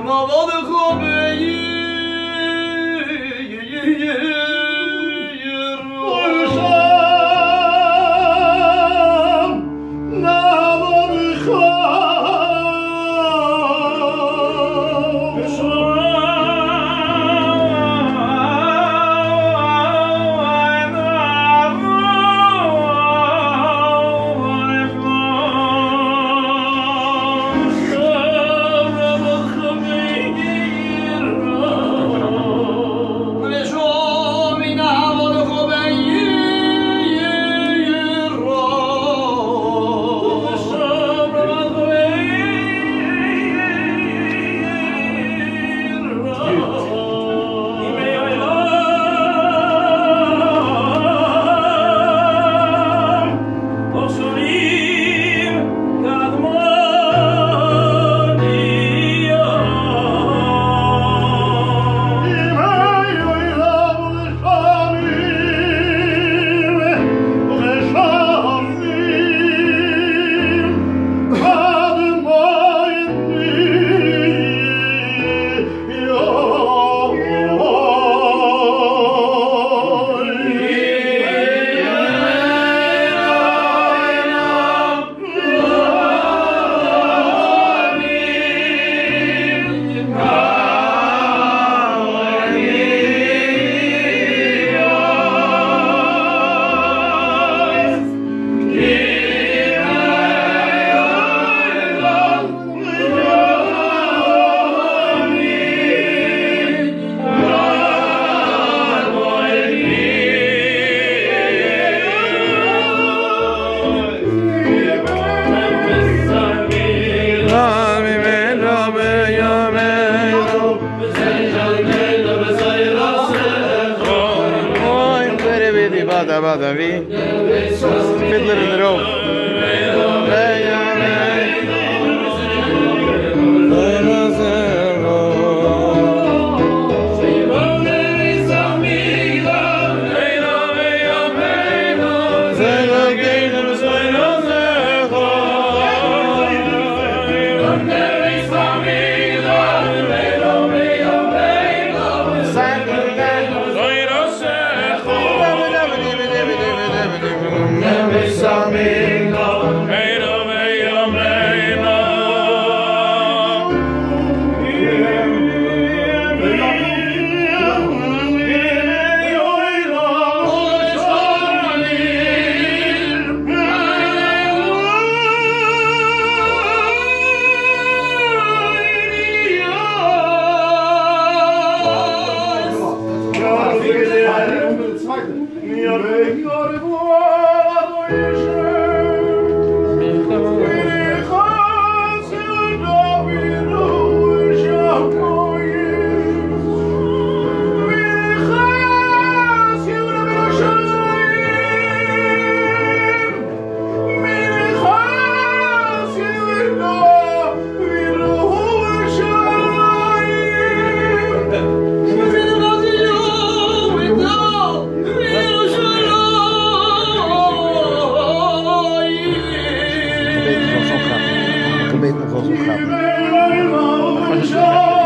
from of all the Abadavi. Fiddler in the mia regnare voi kom ik nog wel zo gaan.